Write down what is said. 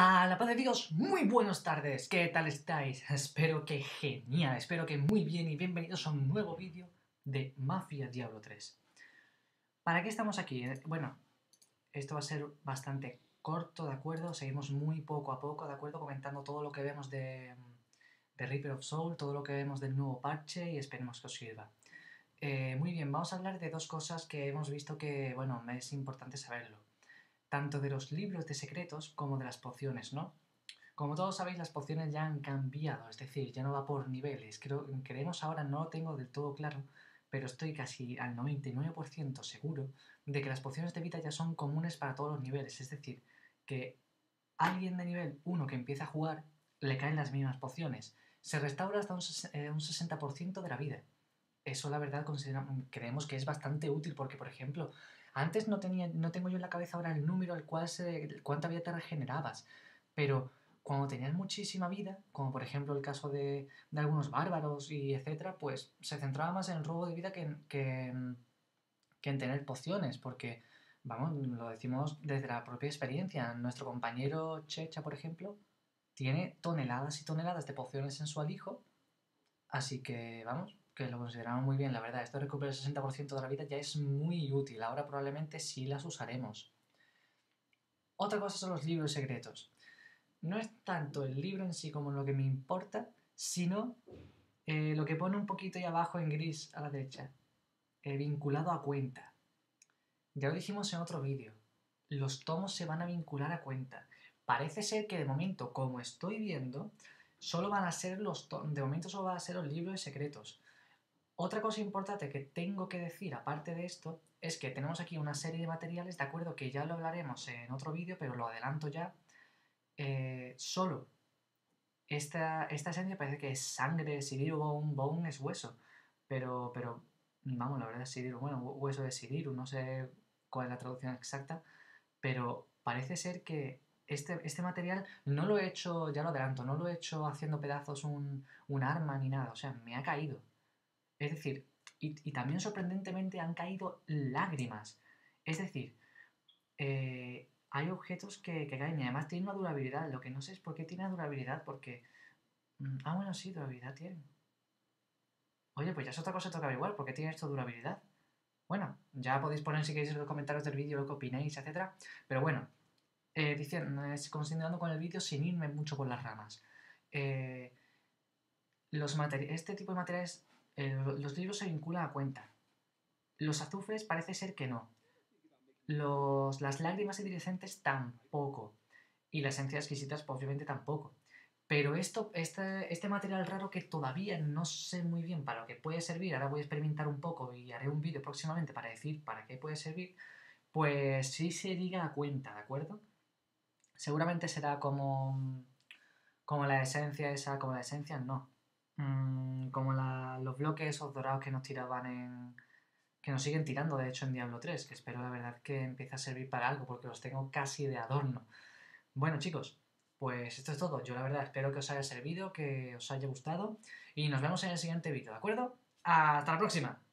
A la paz de Dios, muy buenas tardes, ¿qué tal estáis? Espero que genial, espero que muy bien y bienvenidos a un nuevo vídeo de Mafia Diablo 3. ¿Para qué estamos aquí? Eh, bueno, esto va a ser bastante corto, ¿de acuerdo? Seguimos muy poco a poco, ¿de acuerdo? Comentando todo lo que vemos de, de Reaper of Soul, todo lo que vemos del nuevo parche y esperemos que os sirva. Eh, muy bien, vamos a hablar de dos cosas que hemos visto que, bueno, es importante saberlo tanto de los libros de secretos como de las pociones, ¿no? Como todos sabéis, las pociones ya han cambiado, es decir, ya no va por niveles. Creo, creemos ahora, no lo tengo del todo claro, pero estoy casi al 99% seguro de que las pociones de vida ya son comunes para todos los niveles. Es decir, que alguien de nivel 1 que empieza a jugar le caen las mismas pociones. Se restaura hasta un, 60% eh, de la vida. Eso la verdad creemos que es bastante útil porque, por ejemplo, antes no, tenía, no tengo yo en la cabeza ahora el número al cual se, cuánta vida te regenerabas, pero cuando tenías muchísima vida, como por ejemplo el caso de, algunos bárbaros y etcétera, pues se centraba más en el robo de vida que en, que, en tener pociones, porque, vamos, lo decimos desde la propia experiencia. Nuestro compañero Checha, por ejemplo, tiene toneladas y toneladas de pociones en su alijo, así que, vamos, que lo consideramos muy bien, la verdad. Esto de recuperar el 60% de la vida ya es muy útil. Ahora probablemente sí las usaremos. Otra cosa son los libros secretos. No es tanto el libro en sí como lo que me importa, sino eh, lo que pone un poquito ahí abajo en gris a la derecha. Eh, vinculado a cuenta. Ya lo dijimos en otro vídeo. Los tomos se van a vincular a cuenta. Parece ser que de momento, como estoy viendo, solo van a ser los de momento solo van a ser los libros secretos. Otra cosa importante que tengo que decir, aparte de esto, es que tenemos aquí una serie de materiales, de acuerdo, que ya lo hablaremos en otro vídeo, pero lo adelanto ya. Eh, solo esta, esta esencia parece que es sangre, Sidiru, bone, bone es hueso, pero, pero vamos, la verdad es Sidiru, bueno, hueso de Sidiru, no sé cuál es la traducción exacta, pero parece ser que este, este material no lo he hecho, ya lo adelanto, no lo he hecho haciendo pedazos un, un arma ni nada, o sea, me ha caído. Es decir, y, también sorprendentemente han caído lágrimas. Es decir, eh, hay objetos que, caen y además tienen una durabilidad. Lo que no sé es por qué tiene durabilidad, porque... Mm, ah, bueno, sí, durabilidad tiene. Oye, pues ya es otra cosa que toca igual, ¿por qué tiene esto durabilidad? Bueno, ya podéis poner si queréis en los comentarios del vídeo lo que opinéis, etc. Pero bueno, eh, diciendo, continuando con el vídeo sin irme mucho por las ramas. Eh, los este tipo de materiales eh, los libros se vinculan a cuenta. Los azufres parece ser que no. las lágrimas iridescentes tampoco. Y las esencias exquisitas posiblemente tampoco. Pero esto, este, este material raro que todavía no sé muy bien para lo que puede servir, ahora voy a experimentar un poco y haré un vídeo próximamente para decir para qué puede servir, pues sí se diga a cuenta, ¿de acuerdo? Seguramente será como, como la esencia esa, como la esencia no. Mm, como los bloques esos dorados que nos tiraban en... que nos siguen tirando de hecho en Diablo 3, que espero la verdad que empiece a servir para algo porque los tengo casi de adorno. Bueno chicos, pues esto es todo. Yo la verdad espero que os haya servido, que os haya gustado y nos vemos en el siguiente vídeo, ¿de acuerdo? ¡Hasta la próxima!